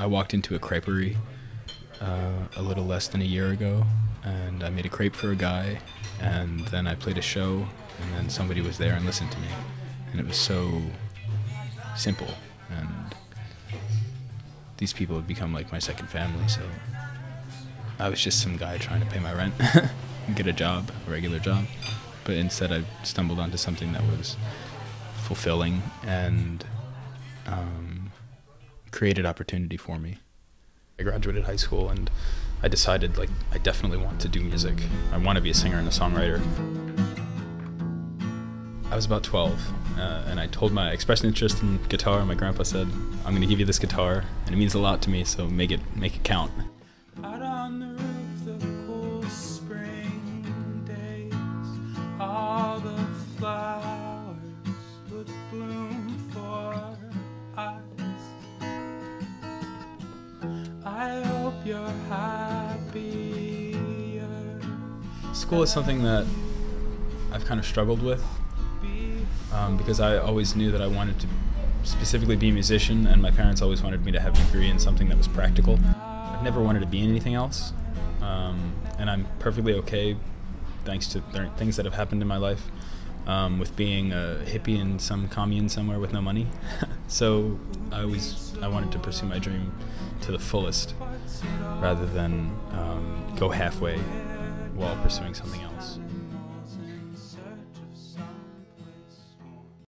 I walked into a creperie uh, a little less than a year ago, and I made a crepe for a guy, and then I played a show, and then somebody was there and listened to me, and it was so simple, and these people have become like my second family. So I was just some guy trying to pay my rent and get a job, a regular job, but instead I stumbled onto something that was fulfilling and um, created opportunity for me. I graduated high school and I decided like I definitely want to do music. I want to be a singer and a songwriter. I was about 12 uh, and I told my expressed interest in guitar. My grandpa said, "I'm going to give you this guitar and it means a lot to me, so make it make it count." You're happier. School is something that I've kind of struggled with um, because I always knew that I wanted to specifically be a musician, and my parents always wanted me to have a degree in something that was practical. I've never wanted to be anything else, um, and I'm perfectly okay, thanks to th- things that have happened in my life, um, with being a hippie in some commune somewhere with no money. so I always I wanted to pursue my dream to the fullest, rather than um, go halfway while pursuing something else.